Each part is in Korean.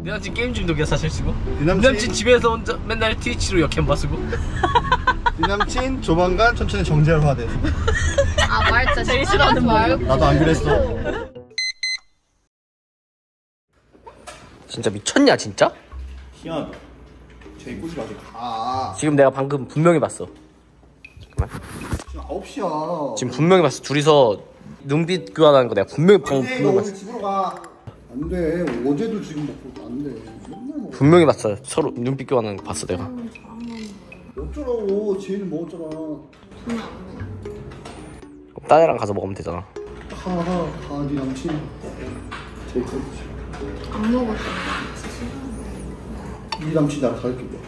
내 남친 게임 중독이야 사실 쓰고 네내 남친, 남친 집에서 혼자 맨날 트위치로 역캠 봐쓰고 네 남친 조만간 천천히 정제화돼. 아 말자 제일 싫어하는 말고 나도 안 그랬어. 진짜 미쳤냐 진짜? 희연, 제 입구지 마지 가. 지금 내가 방금 분명히 봤어 잠깐만 지금 9시야. 지금 분명히 봤어 둘이서 눈빛 교환하는 거 내가 분명히 방, 안 돼, 너 분명히 봤어 집으로 가. 안 돼. 어제도 지금 먹고 안 돼. 맨날 먹어. 분명히 봤어 서로 눈빛 교환하는 거 봤어 내가 어쩌라고. 제일 먹었잖아. 딴 애랑 가서 먹으면 되잖아 가, 네 남친. 제일 커지. 안 먹었어 네 남친 나랑 다를 게 뭐.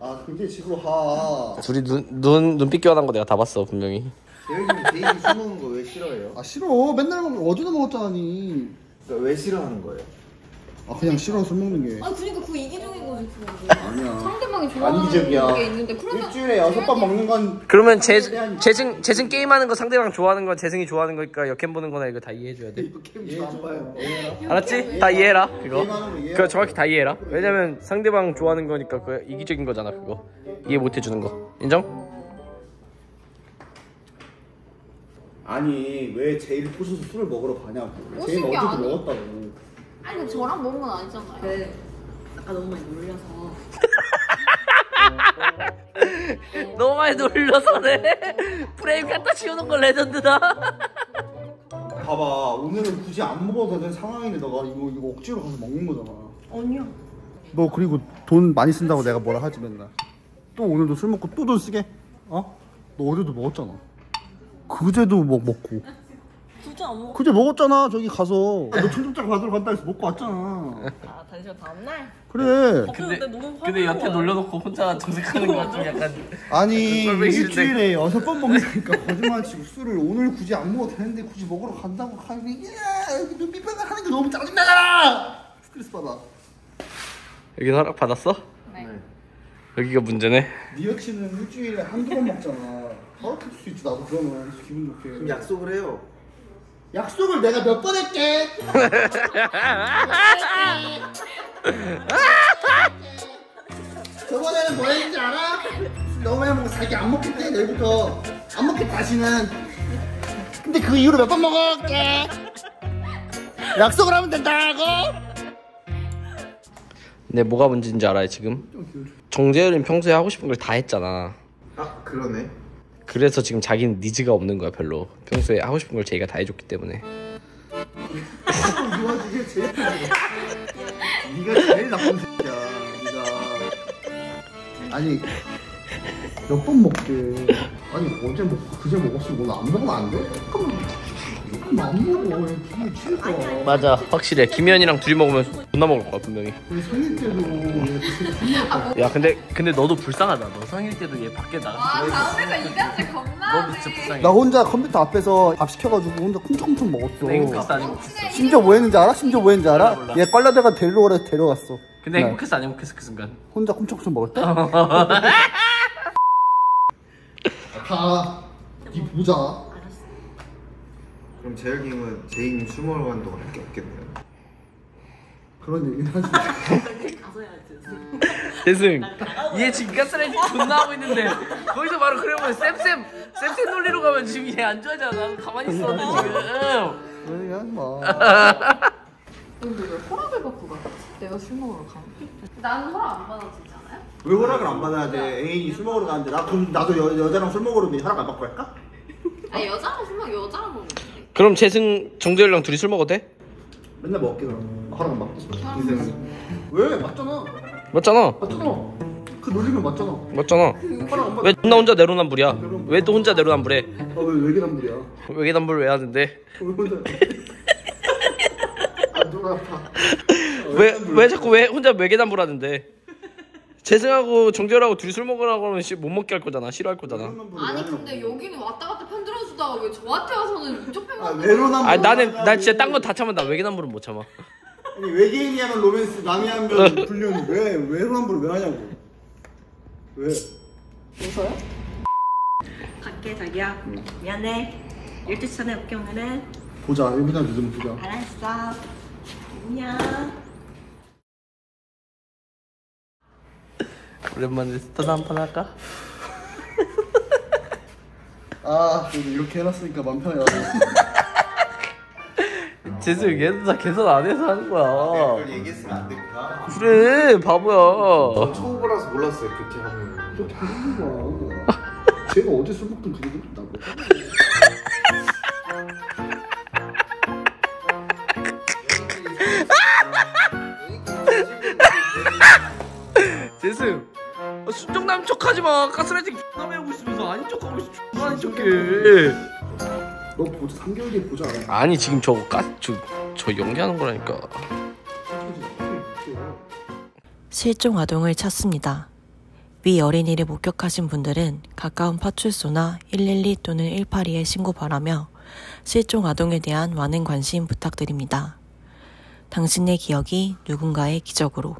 아, 그게 집으로 가. 둘이 눈, 눈, 눈빛 교환한 거 내가 다 봤어 분명히 재혁이는 개인이 술 먹는 거 왜 싫어해요? 아, 싫어. 맨날 먹 어제도 먹었잖아니. 그러니까 왜 싫어하는 거예요? 아, 그냥 싫어, 술 먹는 게. 아 그러니까 그거 이기적인 거지 그거 아니야. 상대방이 좋아하는 안이적이야. 게 있는데 그러면 일주일에 여섯 번 먹는 건 그러면 재, 재승, 재승 게임하는 거 상대방 좋아하는 건 재승이 좋아하는 거니까 역캠 보는 거나 이거 다 이해해줘야 돼 게임 안 봐요. 알았지? 다 이해해라 그거 거. 그거 정확히 다 이해해라 왜냐면 상대방 좋아하는 거니까 그 이기적인 거잖아 그거 이해 못 해주는 거 인정? 아니 왜 제일 부셔서 술을 먹으러 가냐고. 제일 게 어제도 아니- 먹었다고. 아니 근데 저랑 먹은 건 아니잖아요 그 아까 너무 많이 놀려서 너무 많이 놀려서네 프레임 갖다 씌우는 건 레전드다 봐봐 오늘은 굳이 안 먹어도 되는 상황인데 너가 이거 이거 억지로 가서 먹는 거잖아. 아니야 너 그리고 돈 많이 쓴다고 내가 뭐라 하지 맨날. 또 오늘도 술 먹고 또 돈 쓰게? 어? 너 어제도 먹었잖아. 그제도 먹 먹고. 굳이 안 먹어 그제 먹었잖아 저기 가서. 너 청첩장 받으러 간다 해서 먹고 왔잖아. 아 단시간 다음날? 그래. 어, 근데, 너무 근데 여태 거야. 놀려놓고 혼자 정색하는 거 좀 약간 아니 꼴보기 싫은데. 일주일에 여섯 번 먹으니까 거짓말 치고 술을 오늘 굳이 안 먹어도 되는데 굳이 먹으러 간다고 야 여기 눈빛변을 하는 게 너무 짜증나잖아 스트레스 받아 여기 허락 받았어? 네. 여기가 문제네 네 여친은 일주일에 한두 번 먹잖아 허락해줄 수 있지 나도 그러면. 기분 좋게. 그럼 약속을 해요. 약속을 내가 몇번 할게? 저번에는 뭐 했는지 알아? 술 너무 많이 먹고 자기 안 먹겠대 내일부터. 안 먹겠 다시는. 근데 그 이후로 몇 번 먹을게? 약속을 하면 된다고? 근데 뭐가 문제인지 알아요 지금? 정재열은 평소에 하고 싶은 걸 다 했잖아. 아 그러네. 그래서 지금 자기는 니즈가 없는 거야 별로. 평소에 하고 싶은 걸 제이가 다 해줬기 때문에. 이 와중에 제일 네가 제일 나쁜 새끼야 네가. 아니 몇 번 먹게. 아니 어제 먹고 그제 먹었으면 오늘 안 먹으면 안 돼? 잠깐만 안 먹어. 취할 거야 맞아 확실해. 김현이랑 둘이 먹으면 존나 먹을 거야 분명히 생일 때도 야 근데 근데 너도 불쌍하다 너 생일 때도 얘 밖에 나가 아 다음에서 이간질 겁나 진짜 불쌍해 나 혼자 컴퓨터 앞에서 밥 시켜가지고 혼자 쿵짝쿵짝 먹었어 행복했어 안 행복했어 심지어 뭐 했는지 알아? 심지어 뭐 했는지 알아? 몰라, 몰라. 얘 빨라대가 데리러 가래서 데려갔어 근데 네. 행복했어 안 행복했어 그 순간 혼자 쿵짝쿵짝 먹을 때? 가. 니 보자. 그럼 재혁이는 제이님 술 먹으러 가는 동안 할게 없겠네요. 그런 얘기는 하지 마. 가서 해야지 대승 얘 지금 가스라이팅 존나 하고 있는데 거기서 바로 그러면 쌤쌤 쌤쌤 놀리러 가면 지금 얘 안 좋아하잖아 가만히 있었는데 지금 그런 얘기 하지 마. 근데 왜 허락을 받고 가지? 내가 술 먹으러 가면 난 허락 안 받아주지 않아요? 왜 허락을 안 받아야 돼? 애인이 술 먹으러 가는데 나 그럼 나도 여, 여자랑 술 먹으러 가면 허락 안 받고 할까? 아 여자랑 술먹 여자랑 먹으면 돼 그럼 재승 정재열이랑 둘이 술 먹어도 돼? 맨날 먹게 그럼. 허락 안 받고. 인생은. 왜? 맞잖아. 맞잖아 맞잖아. 그 놀리면 맞잖아. 맞잖아 허락 안 받. 왜나 혼자 내로남불이야 왜또 혼자 내로남불해 아왜 외계남불이야? 외계남불 왜 하는데 왜 혼자? 안 돌아가. 왜 왜 자꾸 왜 혼자 외계남불 하는데 재승하고 정재열하고 둘이 술 먹으라고 하면 씨, 못 먹게 할 거잖아 싫어할 거잖아 아니 근데 여기는 왔다 갔다 편들어주다가 왜 저한테 와서는 이쪽 편 아 외로남불. 아 나는 난 진짜 딴 건 다 참아 나 외계남불은 못 참아 아니 외계인이 하면 로맨스, 남이 하면 불륜. 왜 외로남불을 왜 하냐고. 왜? 갈게 자기야 미안해 12시 전에 올게 오늘은 보자 일단 요즘 보자 알았어. 안녕. 오랜만에 스타드 한판 할까? 아 이렇게 해놨으니까 맘 편해 재수 얘도 다 계산 안 해서 하는 거야 그걸 얘기했으면 안 됐구나. 그래 바보야 전 초보라서 몰랐어요 그렇게 하면. 그렇게 하는 거야 제가 어제 술 먹던 그 얘기 나고 어, 순정남 척하지 마 가스라이팅 X나 배우고 있으면서 아닌 척하고 있어 X나 아닌 척해 너 보자 3개월 뒤에 보자 아니 지금 저거 가스 저, 저 연기하는 거라니까 실종 아동을 찾습니다. 위 어린이를 목격하신 분들은 가까운 파출소나 112 또는 182에 신고 바라며 실종 아동에 대한 많은 관심 부탁드립니다. 당신의 기억이 누군가의 기적으로.